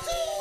Woohoo!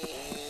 Oh.